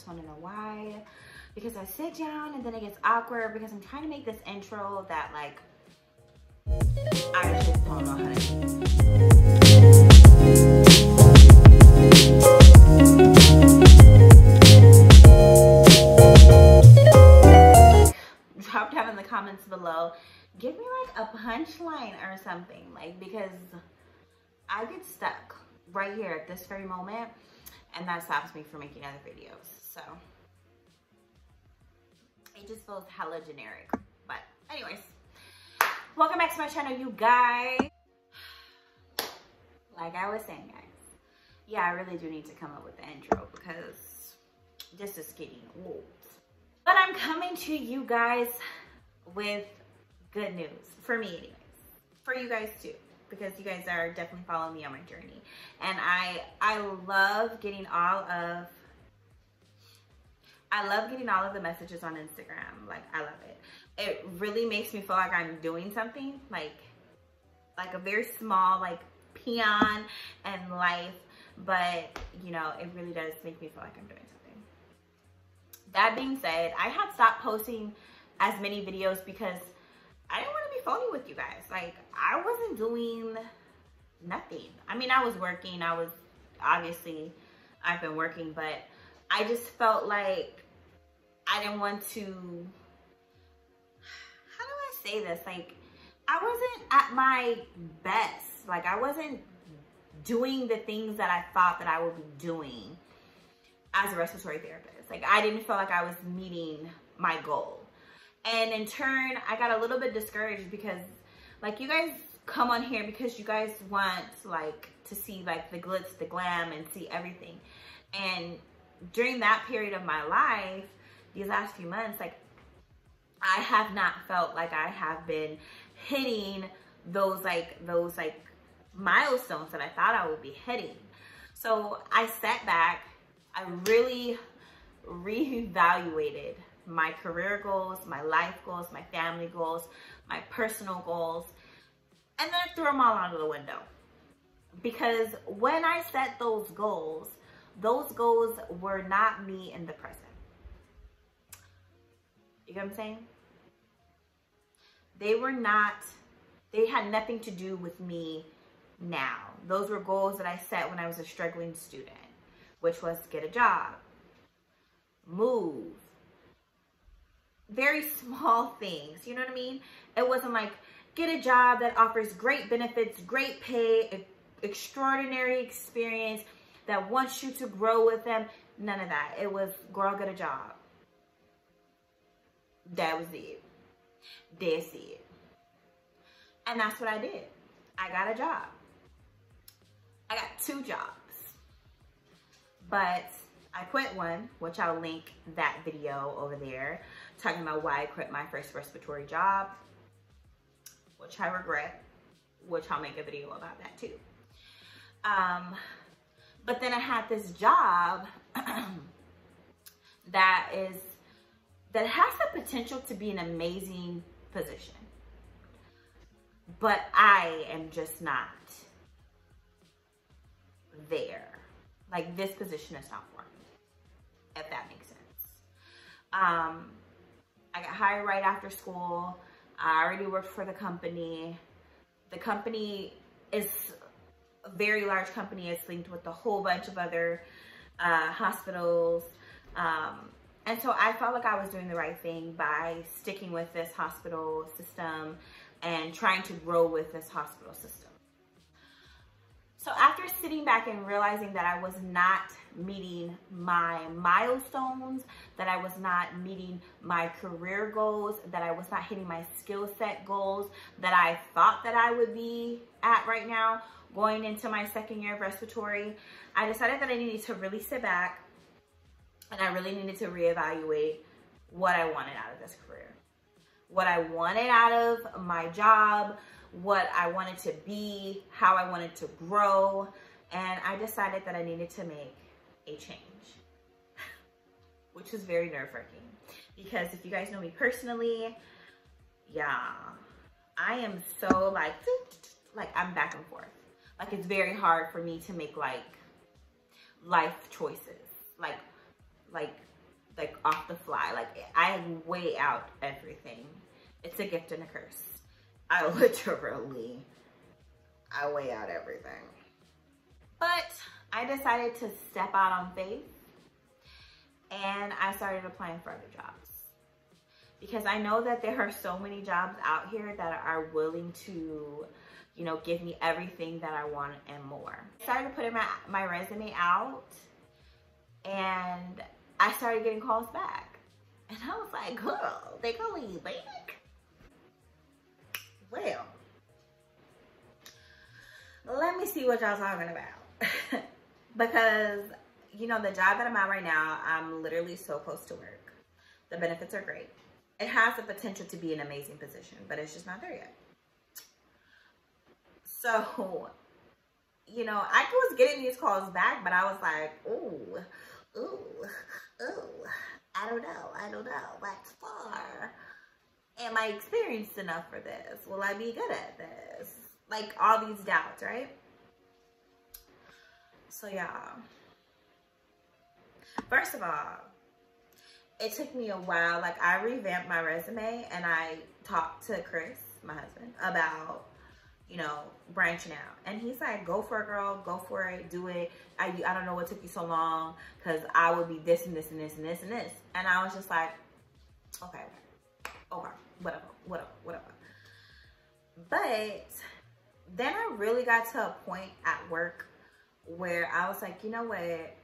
just want to know why. Because I sit down and then it gets awkward because I'm trying to make this intro that like, I just don't know how to Drop down in the comments below. Give me like a punchline or something. Like because I get stuck right here at this very moment and that stops me from making other videos. So it just feels hella generic. But anyways, welcome back to my channel, you guys. Like I was saying, guys, yeah, I really do need to come up with the intro because this is getting old. But I'm coming to you guys with good news for me anyways, for you guys too because you guys are definitely following me on my journey. And I I love getting all of I love getting all of the messages on Instagram. Like I love it. It really makes me feel like I'm doing something like like a very small like peon and life, but you know, it really does make me feel like I'm doing something. That being said, I had stopped posting as many videos because I didn't want to be phony with you guys. Like, I wasn't doing nothing. I mean, I was working. I was, obviously, I've been working, but I just felt like I didn't want to, how do I say this? Like, I wasn't at my best. Like, I wasn't doing the things that I thought that I would be doing as a respiratory therapist. Like, I didn't feel like I was meeting my goal. And in turn, I got a little bit discouraged because like you guys come on here because you guys want like to see like the glitz, the glam and see everything. And during that period of my life, these last few months, like I have not felt like I have been hitting those like those like milestones that I thought I would be hitting. So I sat back, I really reevaluated my career goals, my life goals, my family goals, my personal goals, and then I threw them all out of the window. Because when I set those goals, those goals were not me in the present. You get what I'm saying? They were not, they had nothing to do with me now. Those were goals that I set when I was a struggling student, which was get a job, move, very small things. You know what I mean? It wasn't like get a job that offers great benefits, great pay, extraordinary experience that wants you to grow with them. None of that. It was girl, get a job. That was it. That's it. And that's what I did. I got a job. I got two jobs. But I quit one, which I'll link that video over there, talking about why I quit my first respiratory job, which I regret, which I'll make a video about that too. Um, but then I had this job that is, that has the potential to be an amazing position. But I am just not there. Like this position is not for me if that makes sense. Um, I got hired right after school. I already worked for the company. The company is very large company. It's linked with a whole bunch of other uh, hospitals. Um, and so I felt like I was doing the right thing by sticking with this hospital system and trying to grow with this hospital system. So after sitting back and realizing that I was not meeting my milestones, that I was not meeting my career goals, that I was not hitting my skill set goals that I thought that I would be at right now, going into my second year of respiratory, I decided that I needed to really sit back and I really needed to reevaluate what I wanted out of this career. What I wanted out of my job, what I wanted to be, how I wanted to grow, and I decided that I needed to make a change, which was very nerve-wracking. Because if you guys know me personally, yeah, I am so like, like I'm back and forth. Like it's very hard for me to make like life choices. Like, like like off the fly. Like I weigh out everything. It's a gift and a curse. I literally, I weigh out everything. But I decided to step out on faith and I started applying for other jobs because I know that there are so many jobs out here that are willing to, you know, give me everything that I want and more. I started putting my, my resume out and I started getting calls back. And I was like, girl, they calling you back? Well, let me see what y'all talking about. because, you know, the job that I'm at right now, I'm literally so close to work. The benefits are great. It has the potential to be an amazing position, but it's just not there yet. So, you know, I was getting these calls back, but I was like, ooh, ooh, ooh, I don't know, I don't know, that's far. Am I experienced enough for this? Will I be good at this? Like all these doubts, right? So yeah. First of all, it took me a while. Like I revamped my resume and I talked to Chris, my husband, about you know, branching out. And he's like, go for it, girl. Go for it. Do it. I, I don't know what took you so long because I would be this and this and this and this and this. And I was just like, okay, okay, whatever, whatever, whatever. But then I really got to a point at work where I was like, you know what?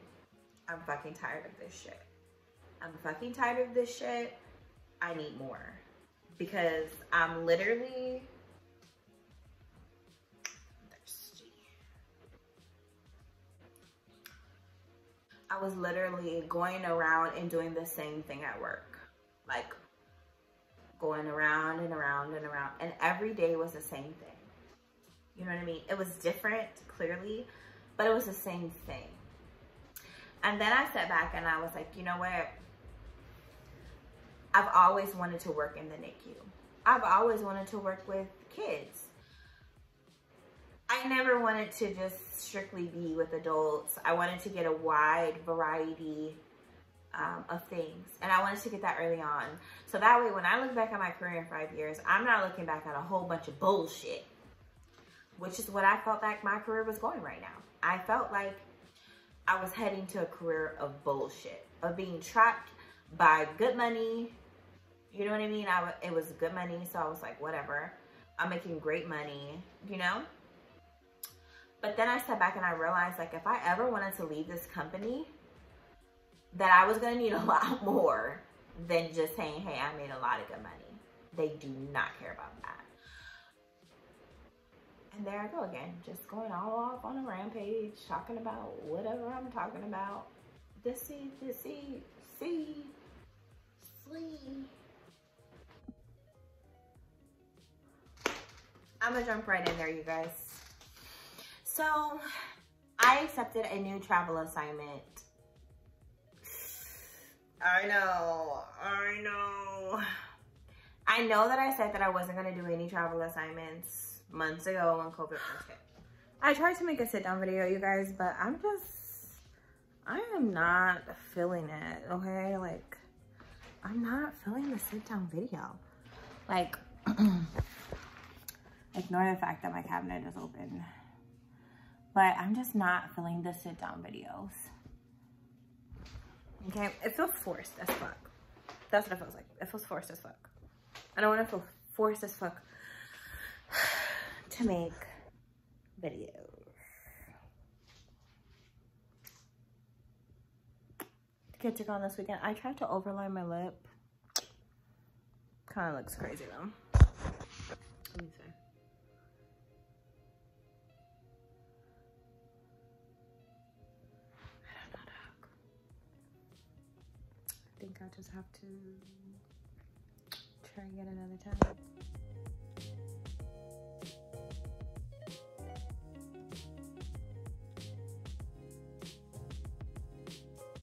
I'm fucking tired of this shit. I'm fucking tired of this shit. I need more because I'm literally I was literally going around and doing the same thing at work. Like going around and around and around. And every day was the same thing. You know what I mean? It was different, clearly, but it was the same thing. And then I sat back and I was like, you know what? I've always wanted to work in the NICU. I've always wanted to work with kids. I never wanted to just strictly be with adults. I wanted to get a wide variety um, of things. And I wanted to get that early on. So that way, when I look back at my career in five years, I'm not looking back at a whole bunch of bullshit, which is what I felt like my career was going right now. I felt like I was heading to a career of bullshit, of being trapped by good money. You know what I mean? I, it was good money, so I was like, whatever. I'm making great money, you know? But then I sat back and I realized like if I ever wanted to leave this company, that I was gonna need a lot more than just saying, hey, I made a lot of good money. They do not care about that. And there I go again, just going all off on a rampage, talking about whatever I'm talking about. This see, this see, see, see. I'm gonna jump right in there, you guys. So I accepted a new travel assignment. I know, I know. I know that I said that I wasn't gonna do any travel assignments months ago when COVID first hit. I tried to make a sit down video, you guys, but I'm just, I am not feeling it, okay? Like, I'm not feeling the sit down video. Like, ignore the fact that my cabinet is open but I'm just not feeling the sit down videos. Okay, it feels forced as fuck. That's what it feels like. It feels forced as fuck. I don't want to feel forced as fuck to make videos. Kids are on this weekend. I tried to overline my lip. Kind of looks crazy though. Let me see. Think I just have to try again another time.